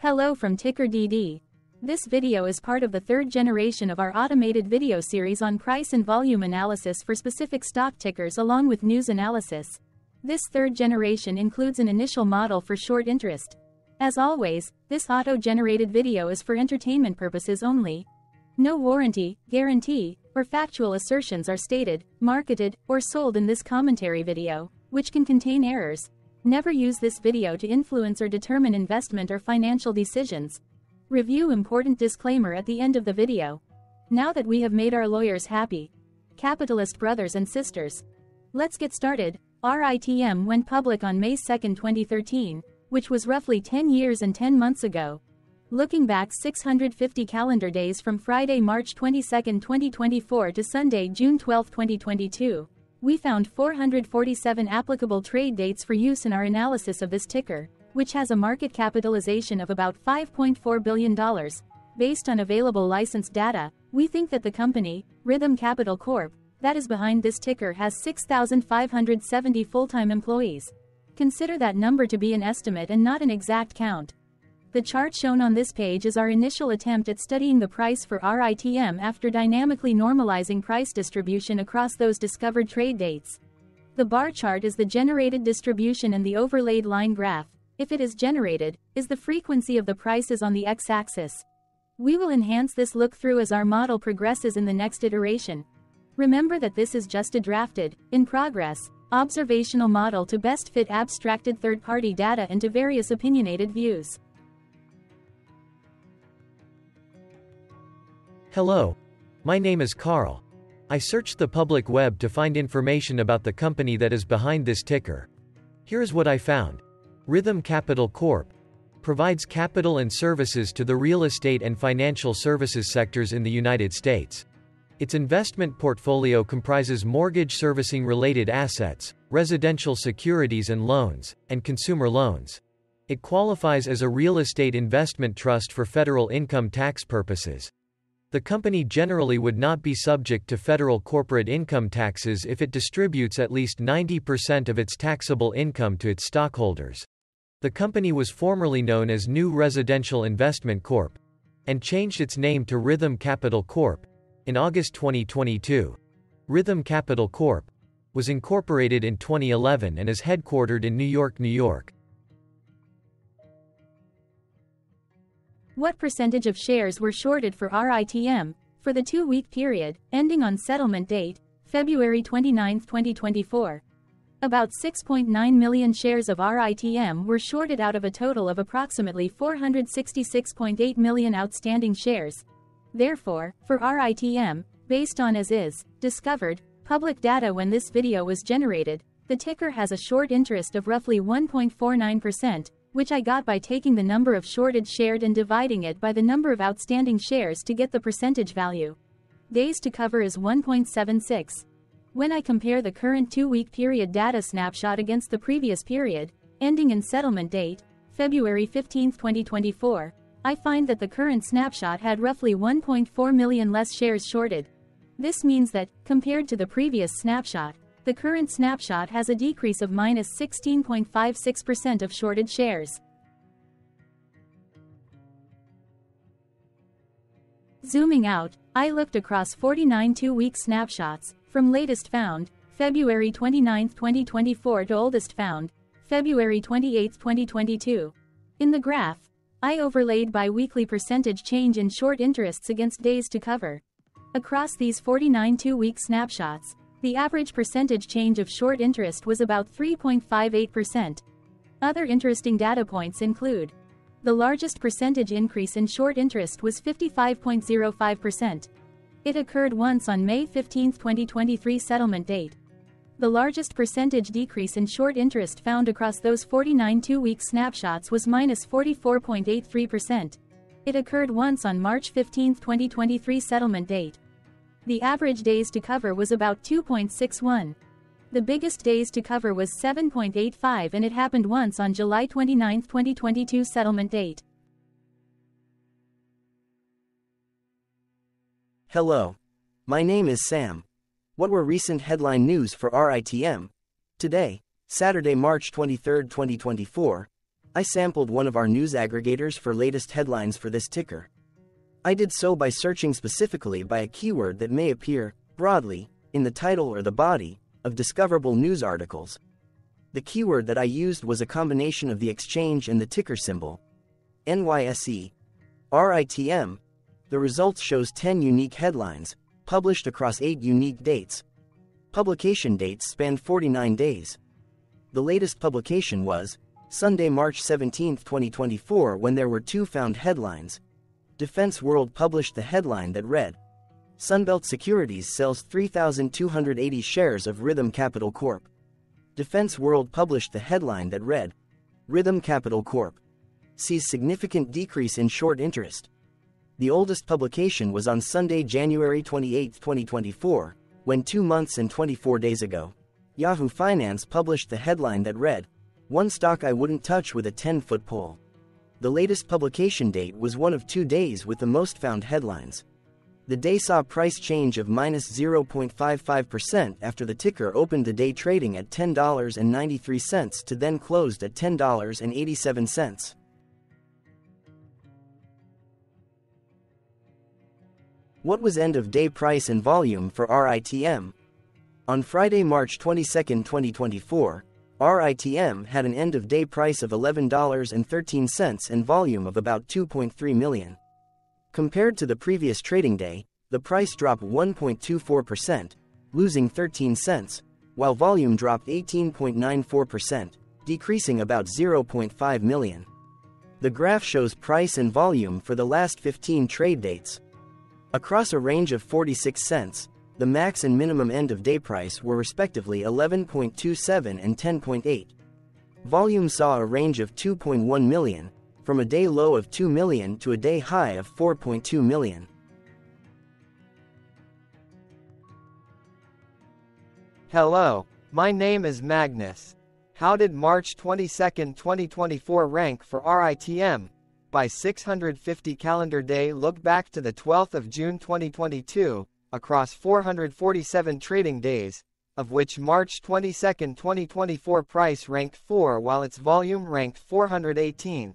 Hello from Ticker DD. This video is part of the third generation of our automated video series on price and volume analysis for specific stock tickers along with news analysis. This third generation includes an initial model for short interest. As always, this auto-generated video is for entertainment purposes only. No warranty, guarantee, or factual assertions are stated, marketed, or sold in this commentary video, which can contain errors, Never use this video to influence or determine investment or financial decisions. Review important disclaimer at the end of the video. Now that we have made our lawyers happy, capitalist brothers and sisters, let's get started. RITM went public on May 2, 2013, which was roughly 10 years and 10 months ago. Looking back 650 calendar days from Friday, March 22, 2024 to Sunday, June 12, 2022. We found 447 applicable trade dates for use in our analysis of this ticker, which has a market capitalization of about $5.4 billion. Based on available licensed data, we think that the company, Rithm Capital Corp., that is behind this ticker has 6,570 full-time employees. Consider that number to be an estimate and not an exact count. The chart shown on this page is our initial attempt at studying the price for RITM after dynamically normalizing price distribution across those discovered trade dates. The bar chart is the generated distribution and the overlaid line graph, if it is generated, is the frequency of the prices on the x-axis. We will enhance this look-through as our model progresses in the next iteration. Remember that this is just a drafted, in progress, observational model to best fit abstracted third-party data into various opinionated views. Hello. My name is Carl. I searched the public web to find information about the company that is behind this ticker. Here is what I found. Rithm Capital Corp. provides capital and services to the real estate and financial services sectors in the United States. Its investment portfolio comprises mortgage servicing related assets, residential securities and loans, and consumer loans. It qualifies as a real estate investment trust for federal income tax purposes. The company generally would not be subject to federal corporate income taxes if it distributes at least 90% of its taxable income to its stockholders. The company was formerly known as New Residential Investment Corp. and changed its name to Rithm Capital Corp. in August 2022. Rithm Capital Corp. was incorporated in 2011 and is headquartered in New York, New York. What percentage of shares were shorted for RITM for the two-week period ending on settlement date, February 29, 2024? About 6.9 million shares of RITM were shorted out of a total of approximately 466.8 million outstanding shares. Therefore, for RITM, based on as is, discovered, public data when this video was generated, the ticker has a short interest of roughly 1.49%, which I got by taking the number of shorted shared and dividing it by the number of outstanding shares to get the percentage value. Days to cover is 1.76. When I compare the current two-week period data snapshot against the previous period, ending in settlement date, February 15, 2024, I find that the current snapshot had roughly 1.4 million less shares shorted. This means that, compared to the previous snapshot, the current snapshot has a decrease of minus 16.56% of shorted shares. Zooming out, I looked across 49 two-week snapshots, from latest found, February 29, 2024 to oldest found, February 28, 2022. In the graph, I overlaid bi-weekly percentage change in short interests against days to cover. Across these 49 two-week snapshots, the average percentage change of short interest was about 3.58%. Other interesting data points include the largest percentage increase in short interest was 55.05%. It occurred once on May 15, 2023 settlement date. The largest percentage decrease in short interest found across those 49 two-week snapshots was minus 44.83%. It occurred once on March 15, 2023 settlement date. The average days to cover was about 2.61. The biggest days to cover was 7.85 and it happened once on July 29, 2022 settlement date. Hello. My name is Sam. What were recent headline news for RITM? Today, Saturday, March 23, 2024, I sampled one of our news aggregators for latest headlines for this ticker. I did so by searching specifically by a keyword that may appear, broadly, in the title or the body, of discoverable news articles. The keyword that I used was a combination of the exchange and the ticker symbol. NYSE. RITM. The results shows 10 unique headlines, published across 8 unique dates. Publication dates spanned 49 days. The latest publication was Sunday, March 17, 2024, when there were two found headlines. Defense World published the headline that read Sunbelt Securities sells 3,280 shares of Rithm Capital Corp. Defense World published the headline that read Rithm Capital Corp. sees significant decrease in short interest. The oldest publication was on Sunday, January 28, 2024, when two months and 24 days ago, Yahoo Finance published the headline that read One stock I wouldn't touch with a 10 foot pole. The latest publication date was one of two days with the most found headlines. The day saw price change of minus 0.55% after the ticker opened the day trading at $10.93 to then closed at $10.87. What was end of day price and volume for RITM? On Friday, March 22, 2024, RITM had an end of day price of $11.13 and volume of about 2.3 million. Compared to the previous trading day, the price dropped 1.24%, losing 13 cents, while volume dropped 18.94%, decreasing about 0.5 million. The graph shows price and volume for the last 15 trade dates. Across a range of 46 cents, the max and minimum end of day price were respectively 11.27 and 10.8. Volume saw a range of 2.1 million, from a day low of 2 million to a day high of 4.2 million. Hello, my name is Magnus. How did March 22, 2024 rank for RITM? By 650 calendar day look back to the 12th of June 2022, across 447 trading days, of which March 22, 2024 price ranked 4 while its volume ranked 418.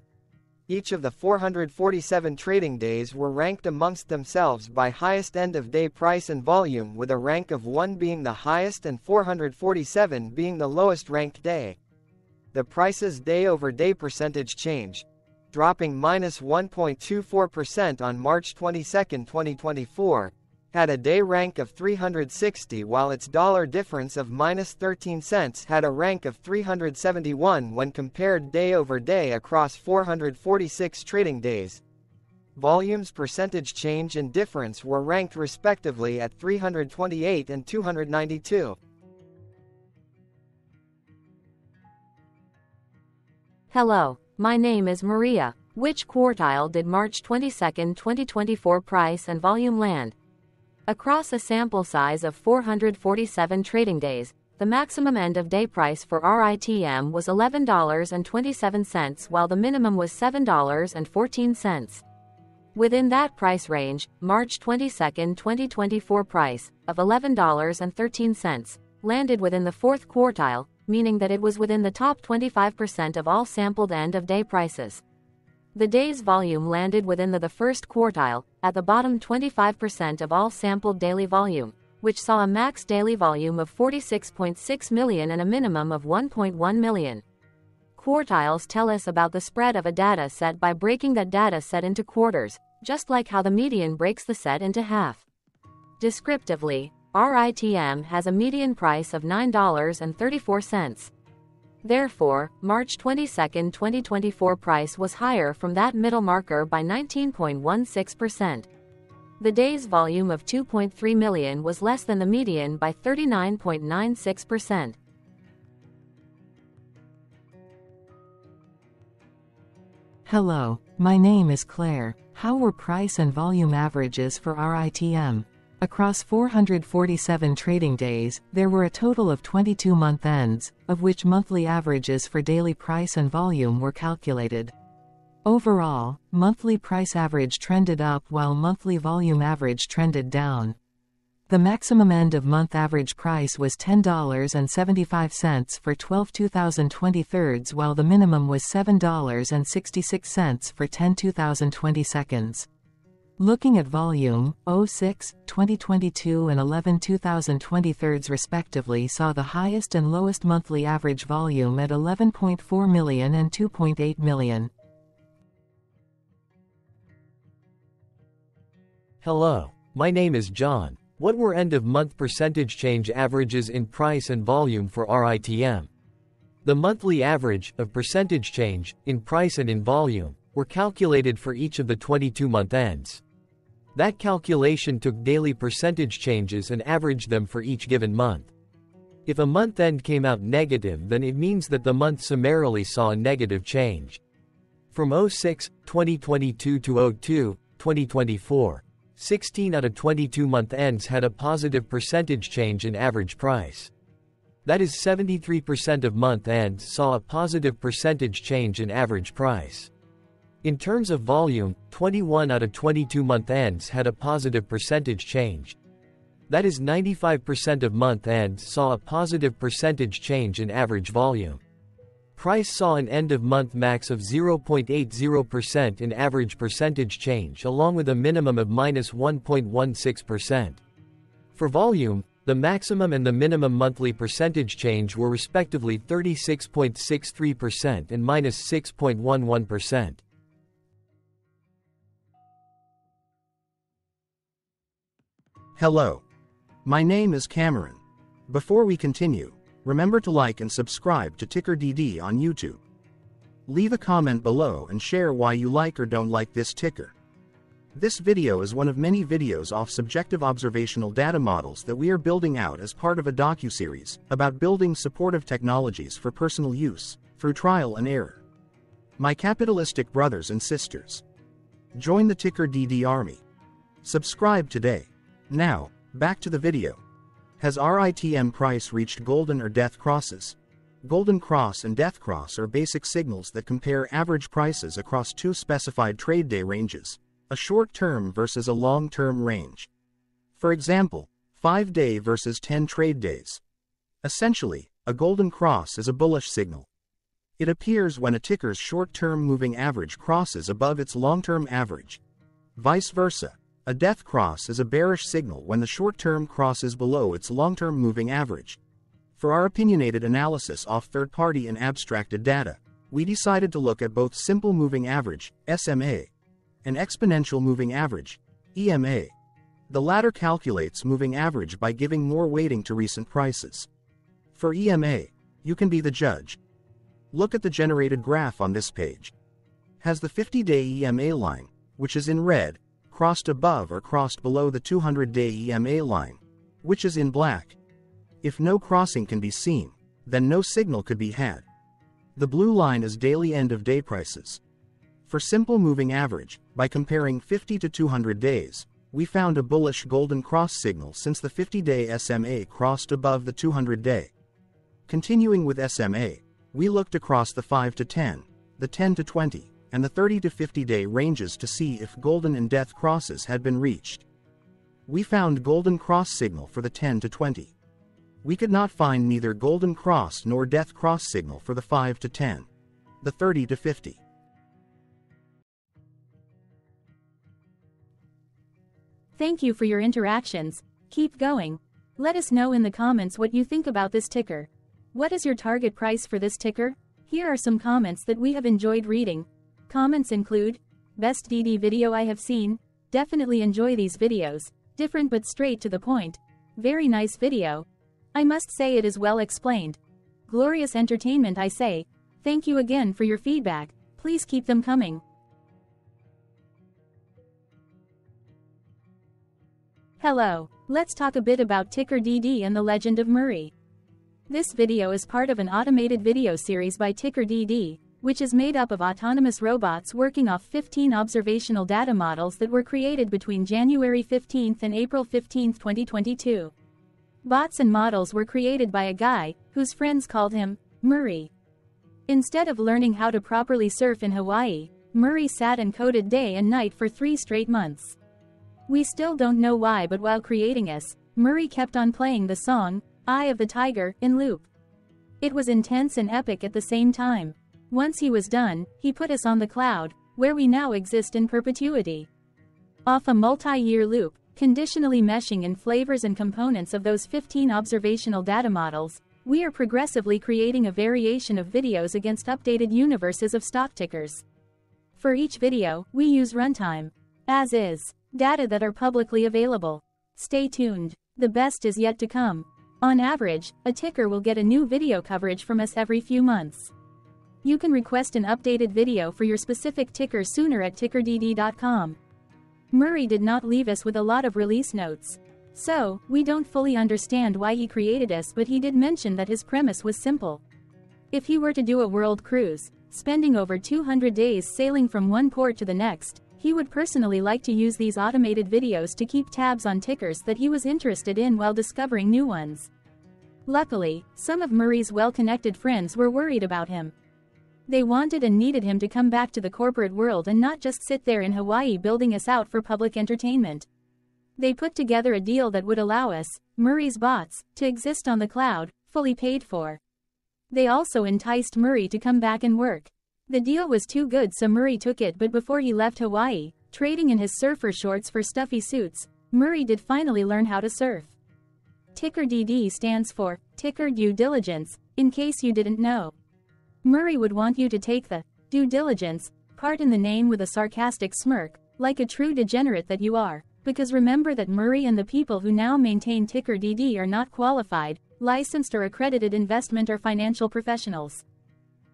Each of the 447 trading days were ranked amongst themselves by highest end of day price and volume with a rank of 1 being the highest and 447 being the lowest ranked day. The price's day over day percentage change, dropping minus 1.24% on March 22, 2024, had a day rank of 360 while its dollar difference of minus 13 cents had a rank of 371 when compared day over day across 446 trading days. Volumes percentage change and difference were ranked respectively at 328 and 292. Hello, my name is Maria. Which quartile did March 22, 2024 price and volume land? Across a sample size of 447 trading days, the maximum end of day price for RITM was $11.27 while the minimum was $7.14. Within that price range, March 22, 2024 price of $11.13 landed within the fourth quartile, meaning that it was within the top 25% of all sampled end of day prices. The day's volume landed within the, the first quartile, at the bottom 25% of all sampled daily volume, which saw a max daily volume of 46.6 million and a minimum of 1.1 million. Quartiles tell us about the spread of a data set by breaking that data set into quarters, just like how the median breaks the set into half. Descriptively, RITM has a median price of $9.34. Therefore, March 22, 2024 price was higher from that middle marker by 19.16%. The day's volume of 2.3 million was less than the median by 39.96%. Hello, my name is Claire. How were price and volume averages for RITM? Across 447 trading days, there were a total of 22 month ends, of which monthly averages for daily price and volume were calculated. Overall, monthly price average trended up while monthly volume average trended down. The maximum end of month average price was $10.75 for 12 2023 while the minimum was $7.66 for 10 2020 Looking at volume, 06, 2022 and 11 2023 respectively saw the highest and lowest monthly average volume at 11.4 million and 2.8 million. Hello. My name is John. What were end-of-month percentage change averages in price and volume for RITM? The monthly average of percentage change in price and in volume were calculated for each of the 22 month ends. That calculation took daily percentage changes and averaged them for each given month. If a month end came out negative then it means that the month summarily saw a negative change. From 06, 2022 to 02, 2024, 16 out of 22 month ends had a positive percentage change in average price. That is 73% of month ends saw a positive percentage change in average price. In terms of volume, 21 out of 22 month ends had a positive percentage change. That is 95% of month ends saw a positive percentage change in average volume. Price saw an end-of-month max of 0.80% in average percentage change along with a minimum of minus 1.16%. For volume, the maximum and the minimum monthly percentage change were respectively 36.63% and minus 6.11%. Hello. My name is Cameron. Before we continue, Remember to like and subscribe to Ticker DD on YouTube. Leave a comment below and share why you like or don't like this ticker. This video is one of many videos off subjective observational data models that we are building out as part of a docu-series about building supportive technologies for personal use, through trial and error. My capitalistic brothers and sisters. Join the Ticker DD army. Subscribe today. Now, back to the video. Has RITM price reached golden or death crosses? Golden cross and death cross are basic signals that compare average prices across two specified trade day ranges, a short-term versus a long-term range. For example, 5-day versus 10 trade days. Essentially, a golden cross is a bullish signal. It appears when a ticker's short-term moving average crosses above its long-term average. Vice versa, a death cross is a bearish signal when the short-term crosses below its long-term moving average. For our opinionated analysis off third-party and abstracted data, we decided to look at both simple moving average, SMA, and exponential moving average, EMA. The latter calculates moving average by giving more weighting to recent prices. For EMA, you can be the judge. Look at the generated graph on this page. Has the 50-day EMA line, which is in red, crossed above or crossed below the 200-day EMA line, which is in black. If no crossing can be seen, then no signal could be had. The blue line is daily end-of-day prices. For simple moving average, by comparing 50 to 200 days, we found a bullish golden cross signal since the 50-day SMA crossed above the 200-day. Continuing with SMA, we looked across the 5 to 10, the 10 to 20, and the 30 to 50 day ranges to see if golden and death crosses had been reached. We found golden cross signal for the 10 to 20. We could not find neither golden cross nor death cross signal for the 5 to 10, the 30 to 50. Thank you for your interactions. Keep going. Let us know in the comments what you think about this ticker. What is your target price for this ticker? Here are some comments that we have enjoyed reading. Comments include, Best DD video I have seen, definitely enjoy these videos, different but straight to the point. Very nice video. I must say it is well explained. Glorious entertainment I say, thank you again for your feedback, please keep them coming. Hello, let's talk a bit about Ticker DD and the Legend of Murray. This video is part of an automated video series by Ticker DD, which is made up of autonomous robots working off 15 observational data models that were created between January 15 and April 15, 2022. Bots and models were created by a guy, whose friends called him, Murray. Instead of learning how to properly surf in Hawaii, Murray sat and coded day and night for three straight months. We still don't know why but while creating us, Murray kept on playing the song, Eye of the Tiger, in loop. It was intense and epic at the same time. Once he was done, he put us on the cloud, where we now exist in perpetuity. Off a multi-year loop, conditionally meshing in flavors and components of those 15 observational data models, we are progressively creating a variation of videos against updated universes of stock tickers. For each video, we use runtime, as is, data that are publicly available. Stay tuned, the best is yet to come. On average, a ticker will get a new video coverage from us every few months. You can request an updated video for your specific ticker sooner at tickerdd.com. Murray did not leave us with a lot of release notes. So, we don't fully understand why he created us but he did mention that his premise was simple. If he were to do a world cruise, spending over 200 days sailing from one port to the next, he would personally like to use these automated videos to keep tabs on tickers that he was interested in while discovering new ones. Luckily, some of Murray's well-connected friends were worried about him. They wanted and needed him to come back to the corporate world and not just sit there in Hawaii building us out for public entertainment. They put together a deal that would allow us, Murray's bots, to exist on the cloud, fully paid for. They also enticed Murray to come back and work. The deal was too good so Murray took it but before he left Hawaii, trading in his surfer shorts for stuffy suits, Murray did finally learn how to surf. Ticker DD stands for, Ticker Due Diligence, in case you didn't know. Murray would want you to take the due diligence part in the name with a sarcastic smirk, like a true degenerate that you are, because remember that Murray and the people who now maintain ticker DD are not qualified, licensed or accredited investment or financial professionals.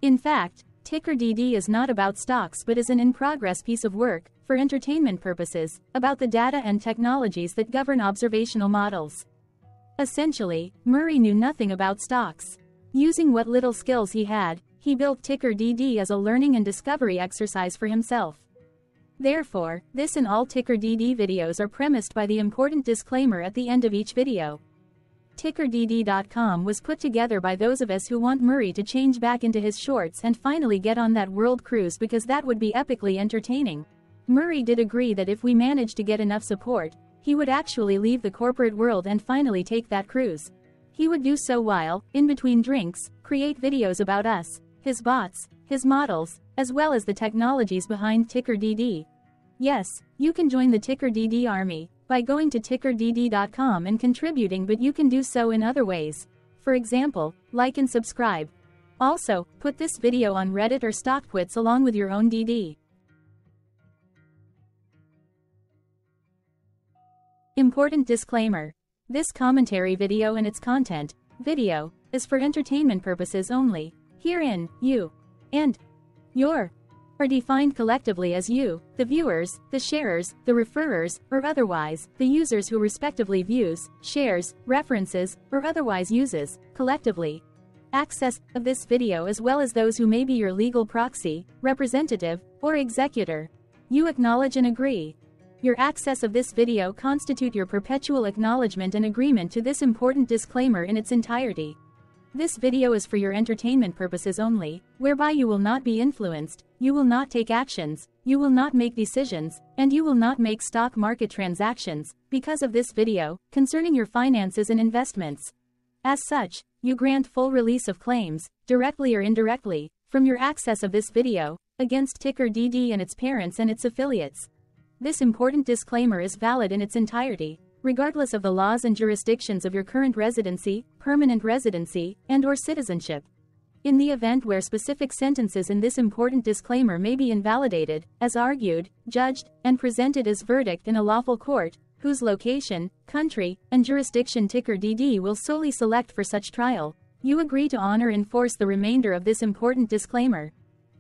In fact, ticker DD is not about stocks but is an in-progress piece of work, for entertainment purposes, about the data and technologies that govern observational models. Essentially, Murray knew nothing about stocks. Using what little skills he had, he built Ticker DD as a learning and discovery exercise for himself. Therefore, this and all Ticker DD videos are premised by the important disclaimer at the end of each video. TickerDD.com was put together by those of us who want Murray to change back into his shorts and finally get on that world cruise because that would be epically entertaining. Murray did agree that if we managed to get enough support, he would actually leave the corporate world and finally take that cruise. He would do so while, in between drinks, create videos about us, his bots, his models, as well as the technologies behind TickerDD. Yes, you can join the TickerDD army by going to tickerdd.com and contributing but you can do so in other ways. For example, like and subscribe. Also, put this video on Reddit or StockTwits along with your own DD. Important disclaimer. This commentary video and its content, video, is for entertainment purposes only. Herein, you and your are defined collectively as you, the viewers, the sharers, the referrers, or otherwise, the users who respectively views, shares, references, or otherwise uses, collectively, access of this video as well as those who may be your legal proxy, representative, or executor. You acknowledge and agree. Your access of this video constitute your perpetual acknowledgement and agreement to this important disclaimer in its entirety. This video is for your entertainment purposes only, whereby you will not be influenced, you will not take actions, you will not make decisions, and you will not make stock market transactions, because of this video, concerning your finances and investments. As such, you grant full release of claims, directly or indirectly, from your access of this video, against Ticker DD and its parents and its affiliates. This important disclaimer is valid in its entirety, regardless of the laws and jurisdictions of your current residency, permanent residency, and or citizenship. In the event where specific sentences in this important disclaimer may be invalidated, as argued, judged, and presented as verdict in a lawful court, whose location, country, and jurisdiction ticker DD will solely select for such trial, you agree to honor and enforce the remainder of this important disclaimer.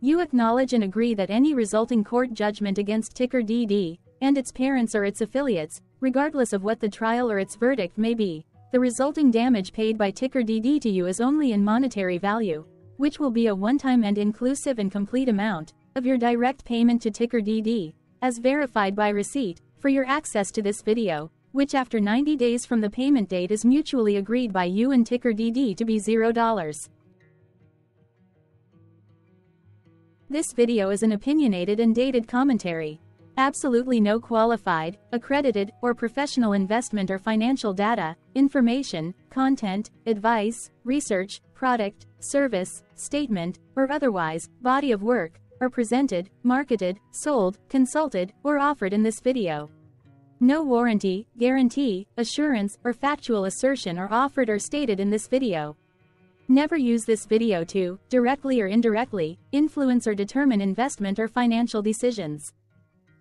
You acknowledge and agree that any resulting court judgment against ticker DD, and its parents or its affiliates, regardless of what the trial or its verdict may be. The resulting damage paid by Ticker DD to you is only in monetary value, which will be a one-time and inclusive and complete amount of your direct payment to Ticker DD, as verified by receipt, for your access to this video, which after 90 days from the payment date is mutually agreed by you and Ticker DD to be $0. This video is an opinionated and dated commentary. Absolutely no qualified, accredited, or professional investment or financial data, information, content, advice, research, product, service, statement, or otherwise, body of work, are presented, marketed, sold, consulted, or offered in this video. No warranty, guarantee, assurance, or factual assertion are offered or stated in this video. Never use this video to, directly or indirectly, influence or determine investment or financial decisions.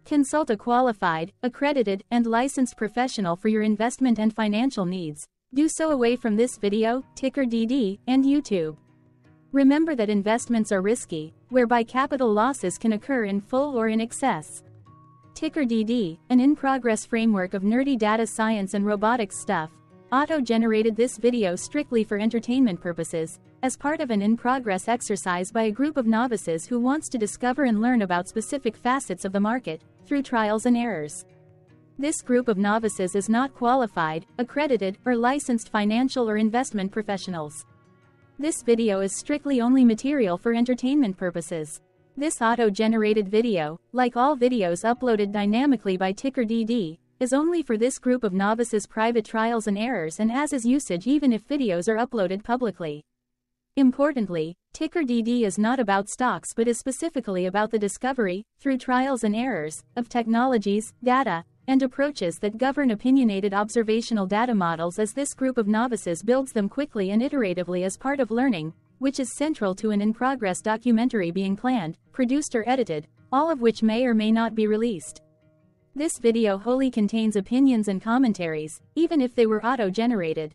Consult a qualified, accredited, and licensed professional for your investment and financial needs. Do so away from this video, ticker DD, and YouTube. Remember that investments are risky, whereby capital losses can occur in full or in excess. Ticker DD, an in-progress framework of nerdy data science and robotics stuff, auto-generated this video strictly for entertainment purposes, as part of an in-progress exercise by a group of novices who wants to discover and learn about specific facets of the market, through trials and errors. This group of novices is not qualified, accredited, or licensed financial or investment professionals. This video is strictly only material for entertainment purposes. This auto-generated video, like all videos uploaded dynamically by TickerDD, is only for this group of novices private trials and errors and as is usage even if videos are uploaded publicly. Importantly, TickerDD is not about stocks but is specifically about the discovery, through trials and errors, of technologies, data, and approaches that govern opinionated observational data models as this group of novices builds them quickly and iteratively as part of learning, which is central to an in-progress documentary being planned, produced or edited, all of which may or may not be released. This video wholly contains opinions and commentaries, even if they were auto-generated.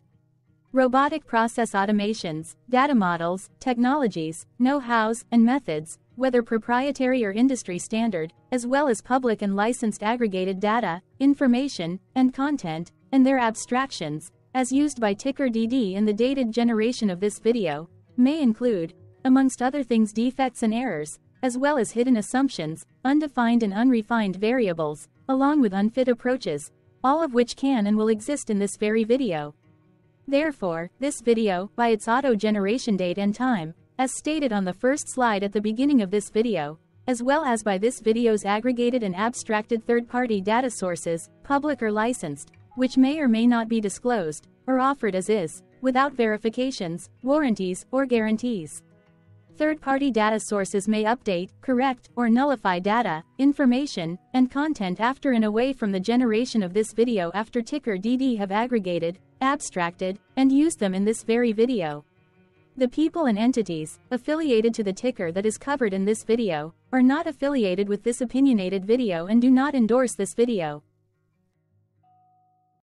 Robotic process automations, data models, technologies, know-hows, and methods, whether proprietary or industry standard, as well as public and licensed aggregated data, information, and content, and their abstractions, as used by TickerDD in the dated generation of this video, may include, amongst other things defects and errors, as well as hidden assumptions, undefined and unrefined variables, along with unfit approaches, all of which can and will exist in this very video. Therefore, this video, by its auto-generation date and time, as stated on the first slide at the beginning of this video, as well as by this video's aggregated and abstracted third-party data sources, public or licensed, which may or may not be disclosed, or offered as is, without verifications, warranties, or guarantees. Third-party data sources may update, correct, or nullify data, information, and content after and away from the generation of this video after ticker DD have aggregated, abstracted, and used them in this very video. The people and entities, affiliated to the ticker that is covered in this video, are not affiliated with this opinionated video and do not endorse this video.